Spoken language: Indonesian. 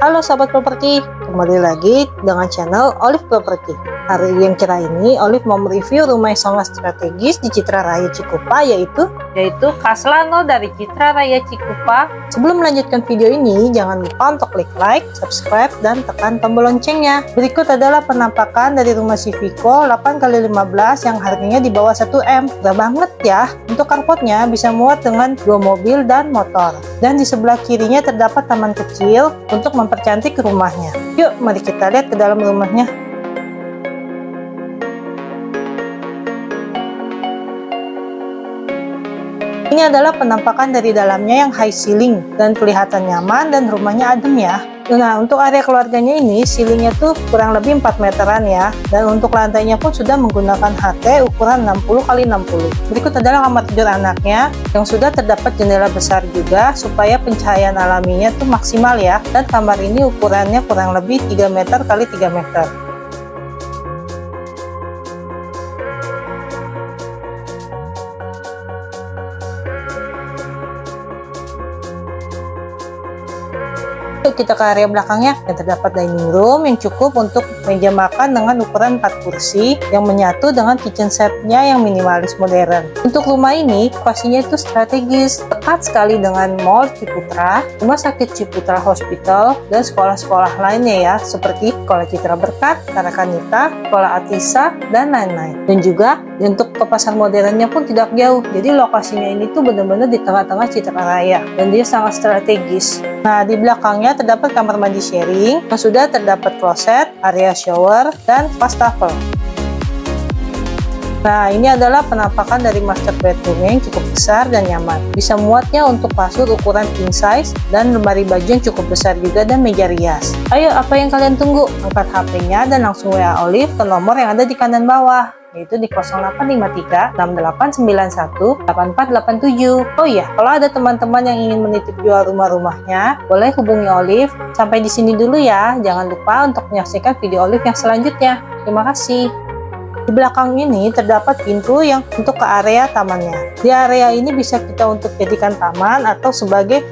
Halo sahabat properti, kembali lagi dengan channel Olive Property. Hari yang kira ini Olive mau mereview rumah yang sangat strategis di Citra Raya Cikupa yaitu yaitu Kaslano dari Citra Raya Cikupa. Sebelum melanjutkan video ini, jangan lupa untuk klik like, subscribe, dan tekan tombol loncengnya. Berikut adalah penampakan dari rumah Civico 8x15 yang harganya di bawah 1M. Gak banget ya, untuk carportnya bisa muat dengan dua mobil dan motor. Dan di sebelah kirinya terdapat taman kecil untuk mempercantik rumahnya. Yuk, mari kita lihat ke dalam rumahnya. Ini adalah penampakan dari dalamnya yang high ceiling dan kelihatan nyaman dan rumahnya adem ya. Nah, untuk area keluarganya ini, ceilingnya tuh kurang lebih 4 meteran ya. Dan untuk lantainya pun sudah menggunakan HT ukuran 60 x 60. Berikut adalah kamar tidur anaknya yang sudah terdapat jendela besar juga supaya pencahayaan alaminya tuh maksimal ya. Dan kamar ini ukurannya kurang lebih 3 meter kali 3 meter. Yuk kita ke area belakangnya yang terdapat dining room yang cukup untuk meja makan dengan ukuran 4 kursi yang menyatu dengan kitchen setnya yang minimalis modern. Untuk rumah ini lokasinya itu strategis, dekat sekali dengan Mall Ciputra, Rumah Sakit Ciputra Hospital, dan sekolah-sekolah lainnya ya seperti Sekolah Citra Berkat, Tarakanita, Sekolah Atisa, dan lain-lain. Dan juga untuk ke pasar modernnya pun tidak jauh, jadi lokasinya ini tuh benar-benar di tengah-tengah Citra Raya dan dia sangat strategis. Nah di belakangnya terdapat kamar mandi sharing yang sudah terdapat kloset, area shower, dan wastafel. Nah, ini adalah penampakan dari master bedroom yang cukup besar dan nyaman. Bisa muatnya untuk kasur ukuran king size dan lemari baju yang cukup besar juga dan meja rias. Ayo, apa yang kalian tunggu? Angkat HP-nya dan langsung WA Olive ke nomor yang ada di kanan bawah yaitu di 0853 6891 8487. Oh iya, kalau ada teman-teman yang ingin menitip jual rumah-rumahnya, boleh hubungi Olive. Sampai di sini dulu ya. Jangan lupa untuk menyaksikan video Olive yang selanjutnya. Terima kasih. Di belakang ini terdapat pintu yang untuk ke area tamannya. Di area ini bisa kita untuk jadikan taman atau sebagai